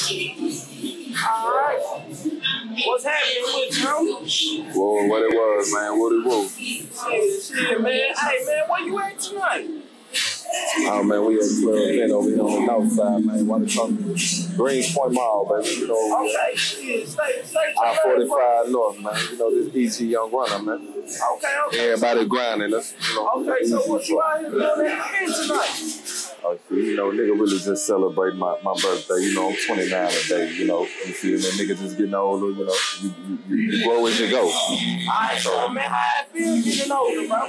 Alright. What's happening with you? Whoa, what it was, man. What it was. Shit, shit, man. Hey, man, where you at tonight? Oh, man, we at Club 10 over here on the north side, man. Want to come to Greenspoint Mall, baby. You know, Okay, shit. Stay, stay. I 45 North, man. You know, this EG Yung Runna, man. Okay, okay. Everybody grinding us, you know. Okay, so what you out here doing tonight? Oh, you know, nigga really just celebrate my, my birthday. You know, I'm 29 today, you know. You feel me? Nigga just getting older, you know. You, you, you, you grow as you go. Alright, so man, how it feel getting older, bro?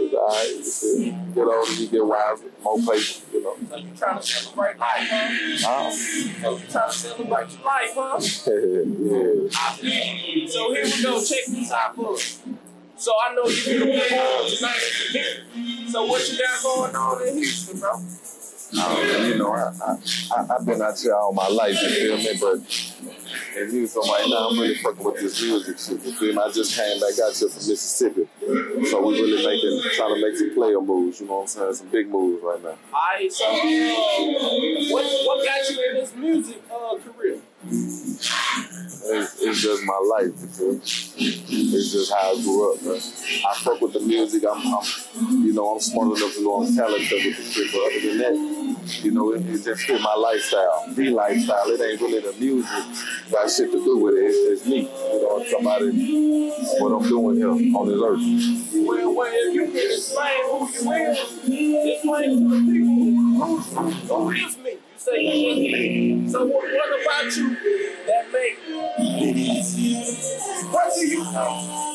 It's all right. You get older, you get wiser, more patient, you know. So you trying to celebrate life, huh? Huh? So you trying to celebrate your life, huh? yeah. So here we go. Check this out us. So I know you're gonna perform uh, tonight. So what you got going on in Houston, bro? Um, you know, I, I, I, I've been out here all my life, you feel me? But in Houston right now, I'm really fucking with this music shit, you feel me? I just came back out here from Mississippi. So we really making, trying to make some player moves, you know what I'm saying? Some big moves right now. Alright, so uh, what what got you in this music uh, career? It's, it's just my life? It's just how I grew up, man. I fuck with the music. I'm, I'm you know, I'm smart enough to know I'm talented with the shit. But other than that, you know, it, it just fit my lifestyle. The lifestyle. It ain't really the music. Got shit to do with it. It's, it's me. You know, somebody, what I'm doing here on this earth. Well, well, if you can explain who you is, explain to the people who is me. Say. So what, what about you? That make what do you know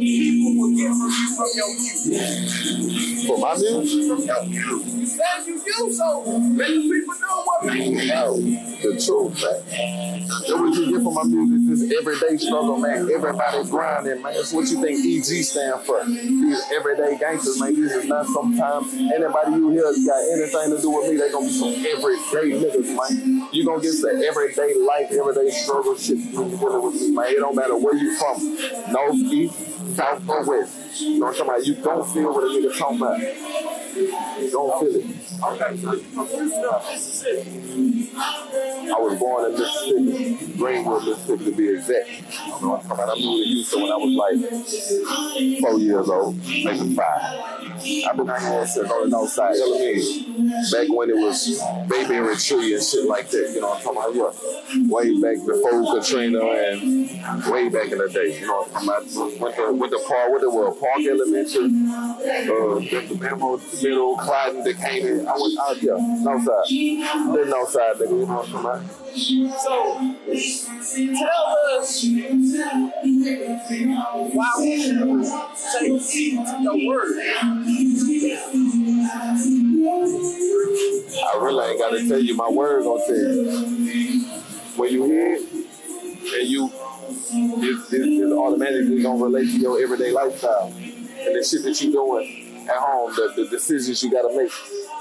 people will from you from music? For my music, From. You said you do, so let the people know what makes you know. the truth, man. That's what you get from my music. This everyday struggle, man. Everybody grinding, man. That's what you think EG stand for. These everyday gangsters, man. These is not sometimes anybody you hear got anything to do with me. They gonna be some everyday niggas, man. You gonna get the everyday life, everyday struggle shit when you dealing with me, man. It don't matter where you from, north, east, south, or west. You know what I'm talking about? You don't feel what a nigga talking about. You don't feel it. Okay. I was born in Mississippi, Greenwood, Mississippi to be exact. You know what I'm talking about? I moved to Houston when I was like four years old, maybe five. I've been out here on the north side, elementary. Back when it was baby and retreat and shit like that, you know what I'm talking about? Yeah. Way back before Katrina and way back in the day, you know what I'm talking about? Went to, went to Park, what the world, Park Elementary, uh, the Bama Middle, Clyde, Decatur. I went out there, north side. Been north side, nigga, you know what I'm talking about? So, tell us why take heed word. I really ain't gotta tell you, my word gonna tell you. When you hear and you, it's, it's, automatically gonna relate to your everyday lifestyle. And the shit that you're doing at home, the, the decisions you gotta make,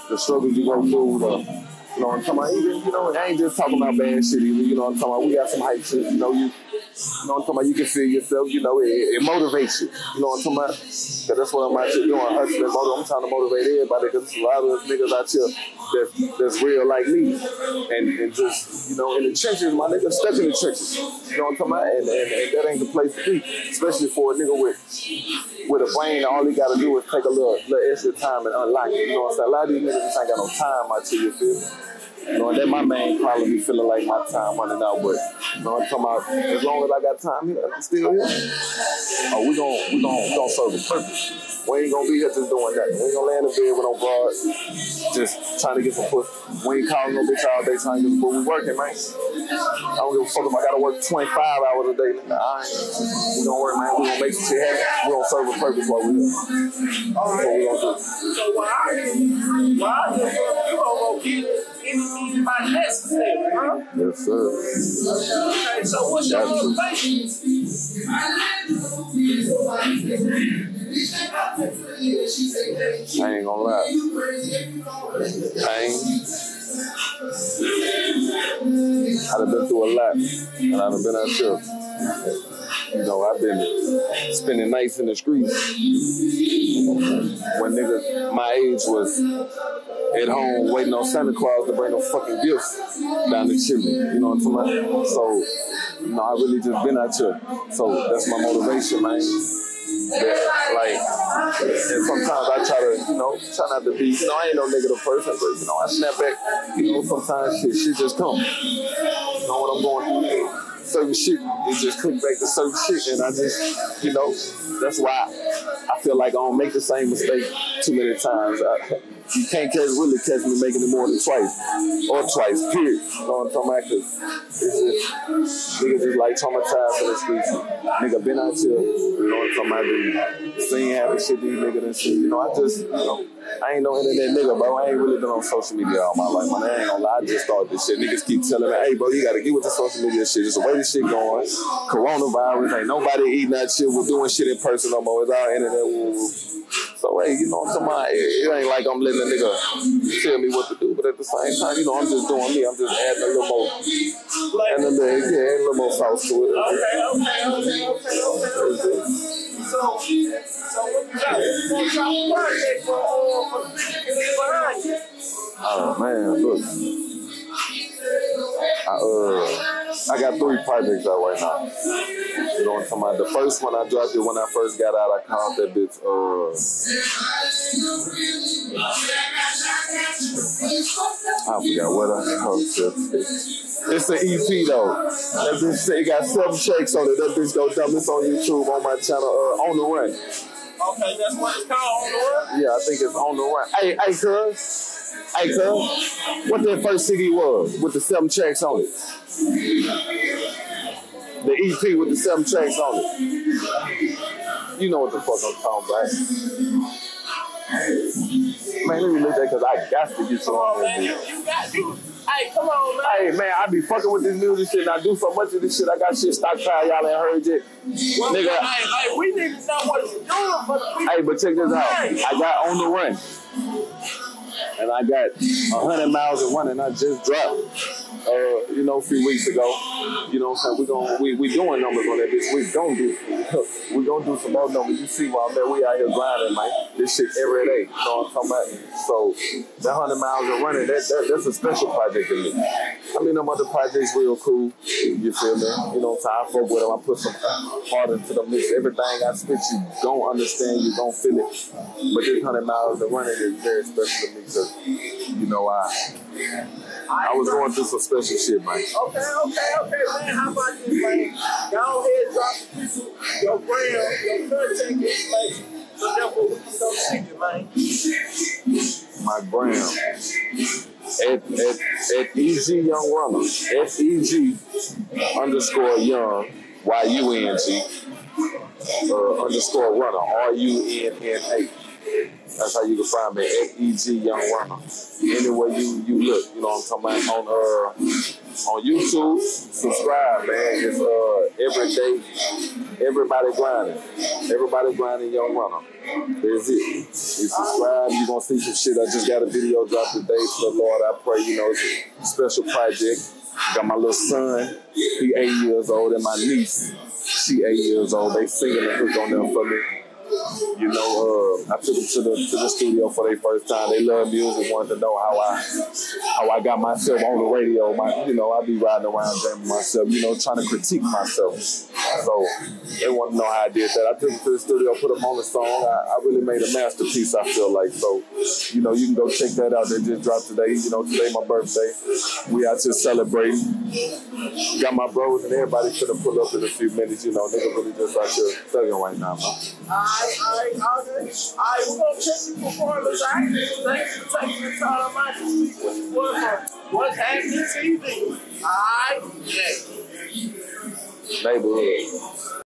the struggles you go through, the, you know what I'm talking about? Even, you know, I ain't just talking about bad shit either, you know what I'm talking about? We got some hype shit, you know, you, you know what I'm talking about? You can feel yourself, you know, it, it motivates you. You know what I'm talking about? Cause that's what I'm out here doing, hustling, I'm trying to motivate everybody because a lot of niggas out here that's, that's real like me. And, and just, you know, in the trenches, my niggas stuck in the trenches. You know what I'm talking about? And, and, and that ain't the place to be, especially for a nigga with with a brain, all he gotta do is take a little, little extra time and unlock it. You know what I'm saying? A lot of these niggas just ain't got no time out here, you feel me? You know, that my main problem be feeling like my time running out, but you know I'm talking about? As long as I got time here, I'm still here. Oh, we gon' we gon' we gon' serve a purpose. We ain't gonna be here just doing that. We ain't gonna lay in the bed with no broad, just trying to get some pussy. We ain't calling no bitch all day trying to get pussy. We working, man. I don't give a fuck if I gotta work 25 hours a day. Nigga. I ain't. We gonna work, man. We gonna make shit happen. We gonna serve a purpose while we here. That's what we gonna do. So why why you gonna go get anything by necessary, huh? Yes, sir. Okay, so what's your motivation? I ain't gonna lie. Pain. I done been through a lot, and I done been out here. You know, I've been spending nights in the streets when niggas my age was at home waiting on Santa Claus to bring no fucking gifts down the chimney. You know what I'm talking about? So, you know, I really just been out here. So that's my motivation, man. That, like, and sometimes I try to, you know, try not to be, you know, I ain't no negative person, but you know, I snap back. You know, sometimes shit, shit just come. You know what I'm going through? Certain shit, it just click back to certain shit, and I just, you know, that's why I feel like I don't make the same mistake too many times. I, you can't catch, really catch me making it more than twice or twice, period. You know what I'm talking about? Cause it's just, nigga just like traumatized for the streets. Nigga been out here, you know what I'm talking about? Seen having shit these niggas and shit. You know, I just, you know, I ain't no internet nigga, bro. I ain't really been on social media all my life, man. I ain't gonna lie, I just started this shit. Niggas keep telling me, hey, bro, you gotta get with the social media shit. It's the way this shit going. Coronavirus, ain't nobody eating that shit. We're doing shit in person no more. It's all internet. So, hey, you know what I'm talking about? It, it ain't like I'm letting a nigga tell me what to do, but at the same time, you know, I'm just doing me. I'm just adding a little more, adding a little, yeah, adding a little more sauce to it. Okay, okay, okay, okay, okay, okay. So, so what you got? Oh man, look. I uh I got three projects out right now. You know what I'm talking about? The first one I dropped it when I first got out, I called that bitch uh I forgot what I called it. It's an EP though. That bitch it got seven checks on it. That bitch go dumb. It's on YouTube on my channel, uh, on the run. Okay, that's what it's called on the run? Yeah, I think it's on the run. Hey, hey, cuz. Hey, cuz. What that first CD was with the seven tracks on it? The EP with the seven tracks on it. You know what the fuck I'm talking about. Man, let me look that because I got to get you Come on, You, bitch. you got you. Hey, come on, man. Hey man, I be fucking with this music shit and I do so much of this shit. I got shit stockpile y'all ain't heard yet. Well, Nigga, hey, hey, we to know what you're doing the people. Hey, but check this out. I got on the run. And I got 100 miles of running. I just dropped, uh, you know, a few weeks ago. You know what I'm saying? We gon' we, we doing numbers on that bitch. We gon' do we gon' do some more numbers. You see why I'm. We out here grinding, man. This shit every day. You know what I'm talking about? So that 100 miles of running, that, that that's a special project to me. I mean, them other projects real cool. You feel me? You know, so I fuck with them. I put some heart into the mix. Everything I spit, you gon' understand. You gon' feel it. But this 100 miles of running is very special to me because, you know, I I was going through some special shit, man. Okay, okay, okay, man. How about this, man? Go ahead, drop the people, your brand, your contact information. So therefore, we can come see you, man. My brand. At, at, at EG Yung Runna. F E G underscore Yung, Y U N G, uh, underscore Runna, R U N N A. That's how you can find me FEG Yung Runna. Anywhere you, you look, you know what I'm talking about on uh on YouTube, subscribe, man. It's uh every day, everybody grinding. Everybody grinding Yung Runna. There's it. You subscribe, you're gonna see some shit. I just got a video dropped today for Lord. I pray, you know, it's a special project. Got my little son, he eight years old, and my niece, she eight years old. They singing the hook on them for me. You know, uh, I took them to the to the studio for their first time. They love music, wanted to know how I how I got myself on the radio. My, you know, I be riding around jamming myself. You know, trying to critique myself. So they want to know how I did that. I took them to the studio, put them on the song. I, I really made a masterpiece. I feel like so. You know, you can go check that out. They just dropped today. You know, today my birthday. We out here celebrating. Got my bros and everybody finna pull up in a few minutes. You know, nigga really just out here thugging right now, man. Alright, alright. Alright, we're gonna check your performance out. Thanks for taking the time out to speak with your boy from What's Happening TV. Alright? Yeah. Neighborhood.